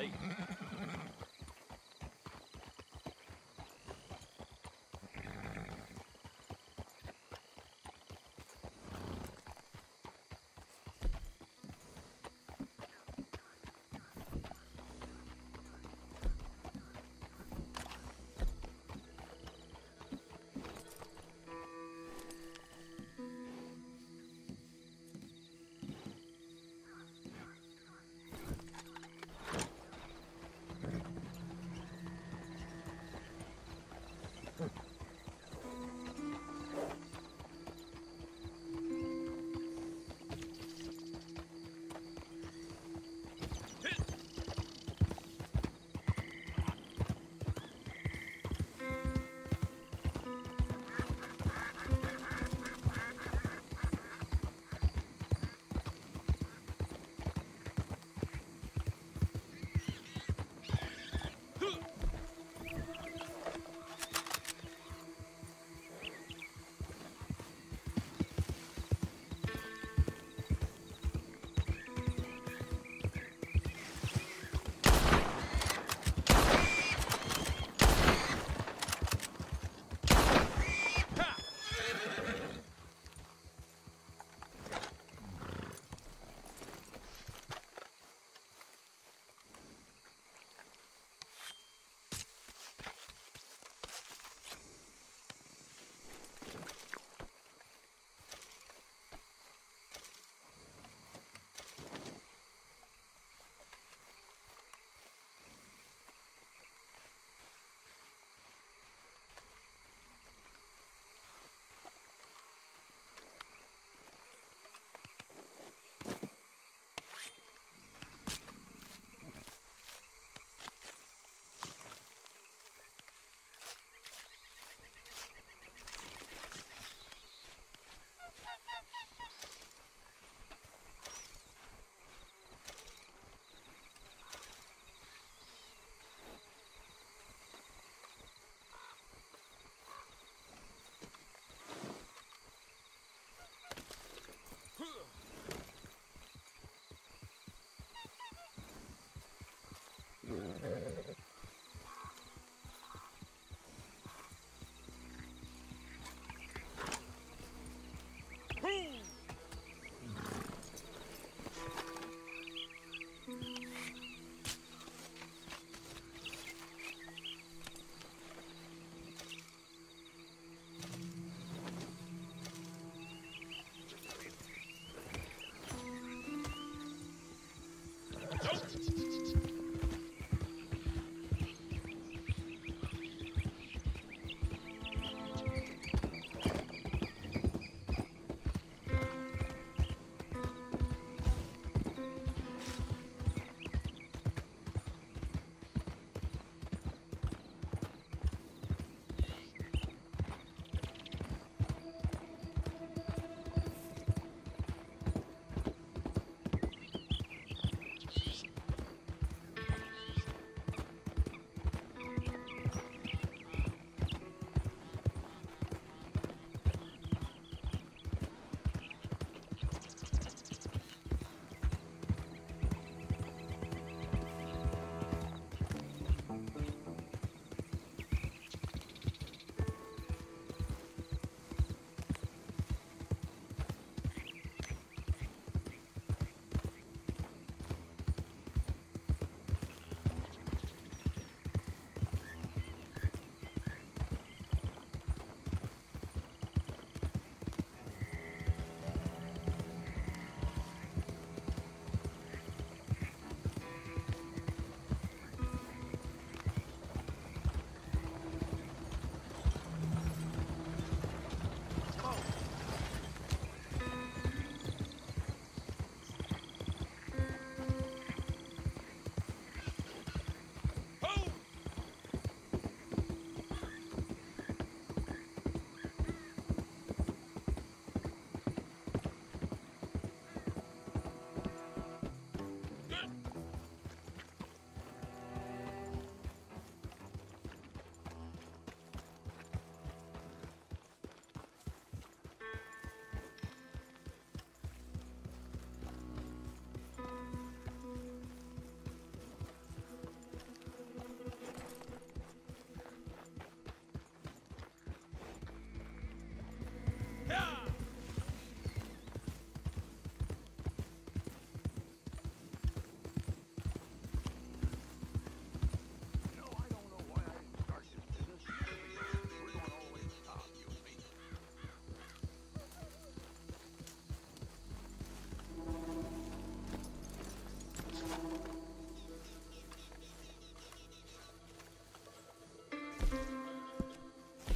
day.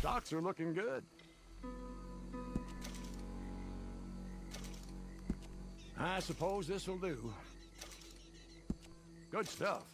Stocks are looking good. I suppose this'll do. Good stuff.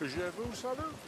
Je vous salue.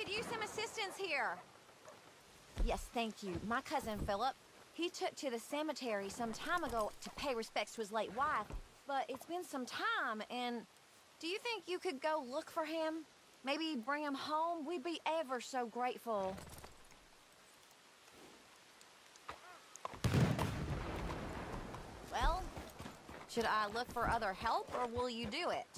Could use some assistance here. Yes, thank you. My cousin Philip. He took to the cemetery some time ago to pay respects to his late wife, but it's been some time, and do you think you could go look for him? Maybe bring him home? We'd be ever so grateful. Well, should I look for other help, or will you do it?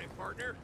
Howdy, partner.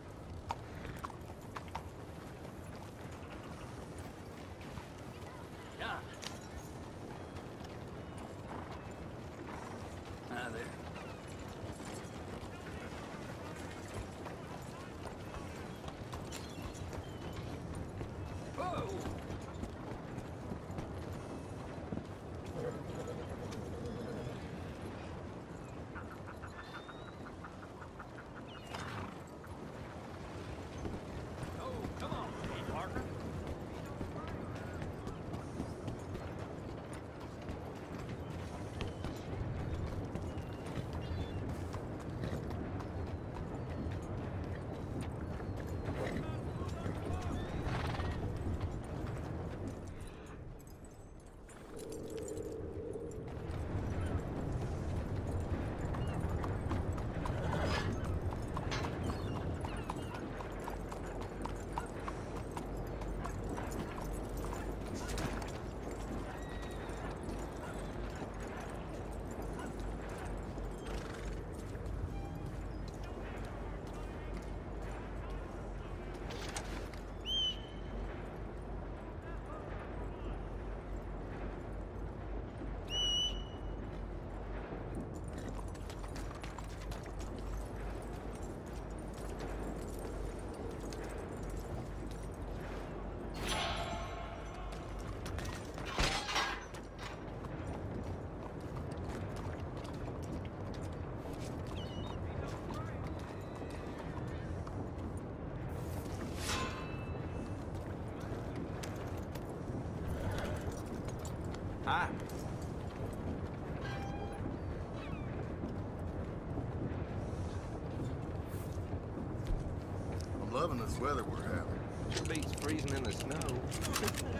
Loving this weather we're having. Beats freezing in the snow.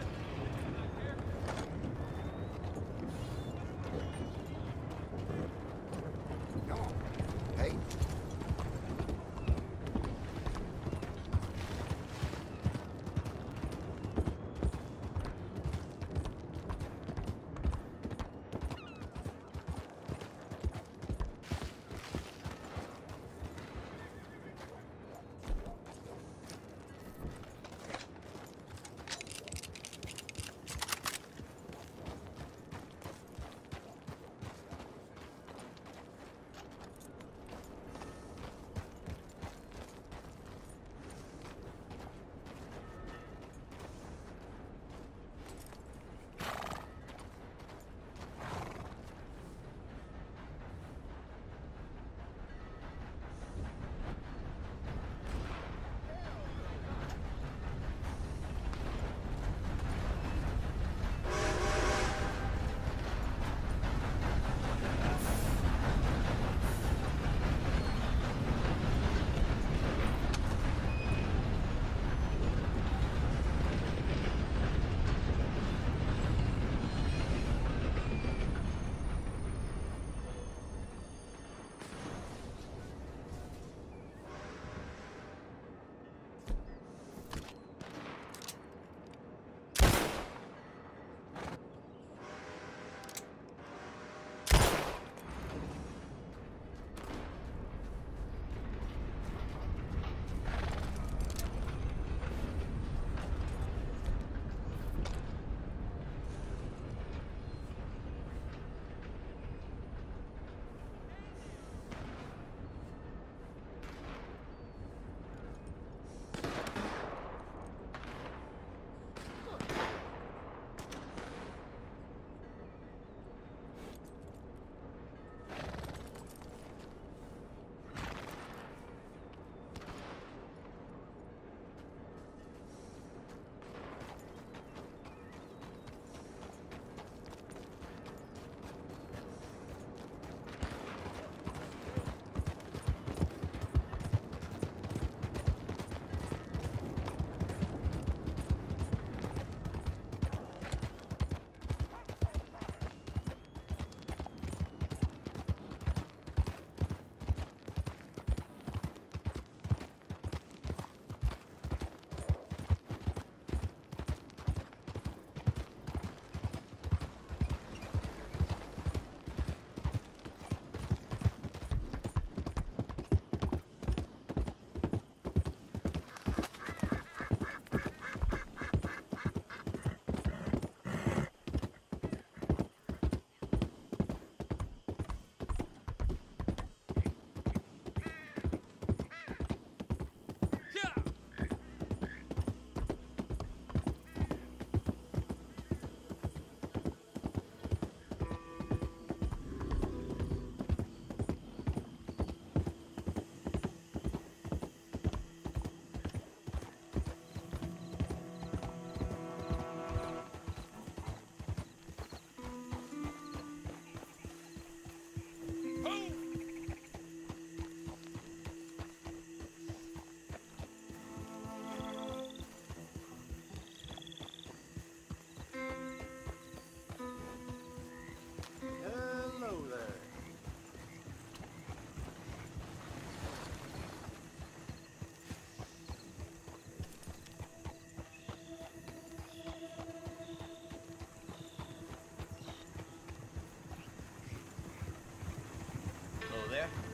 there.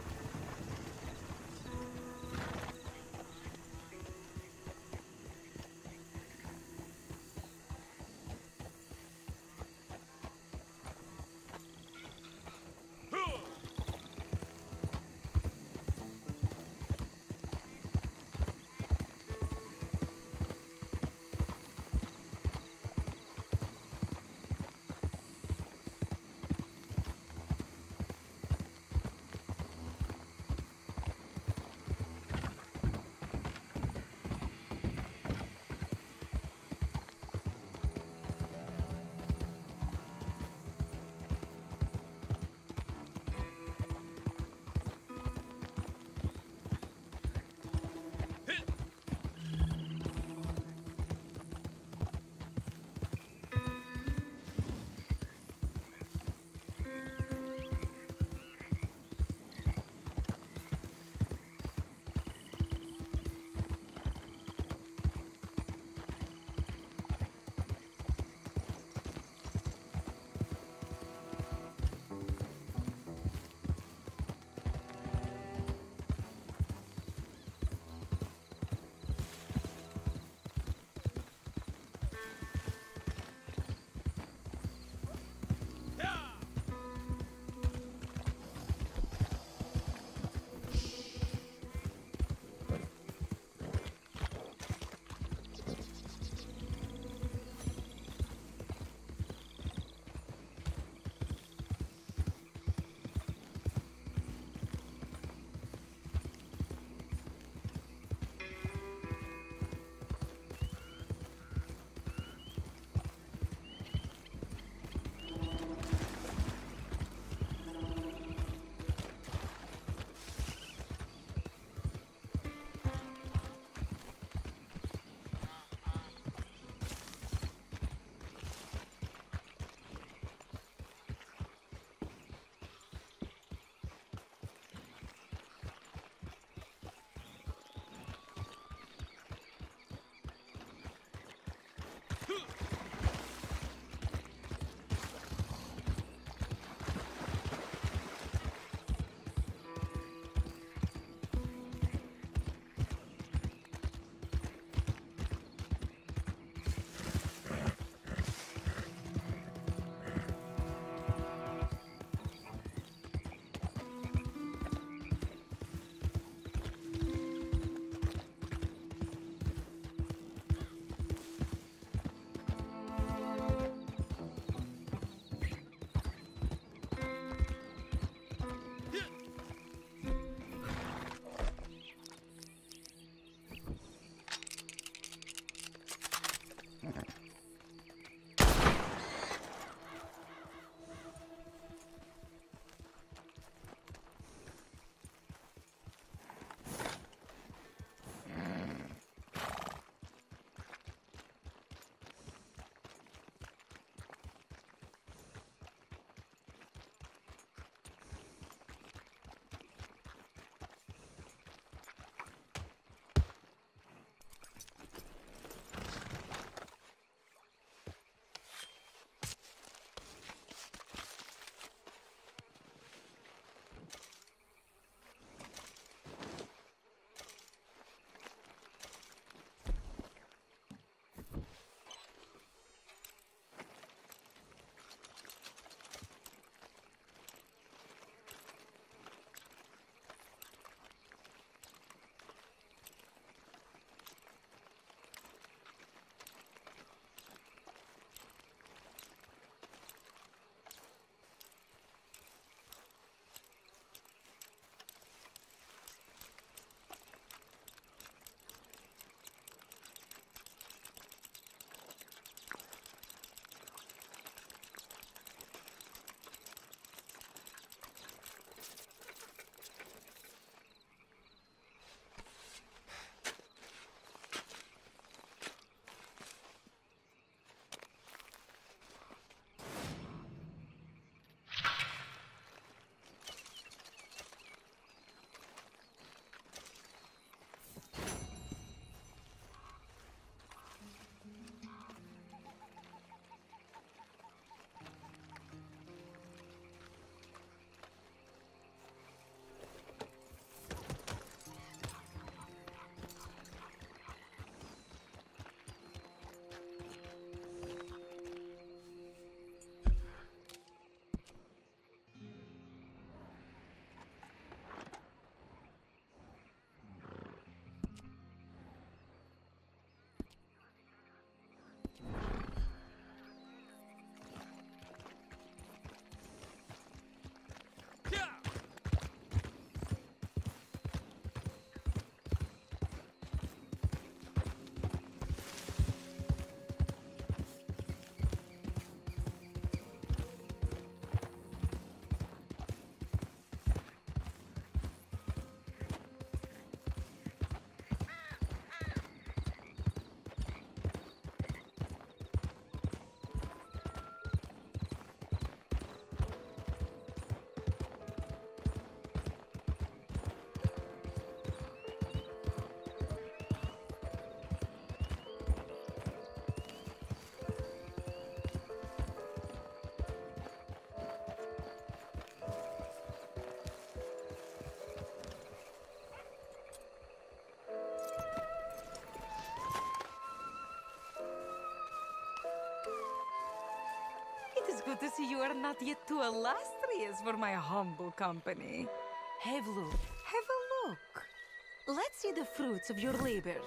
그 It is good to see you are not yet too illustrious for my humble company. Have a look. Have a look. Let's see the fruits of your labor.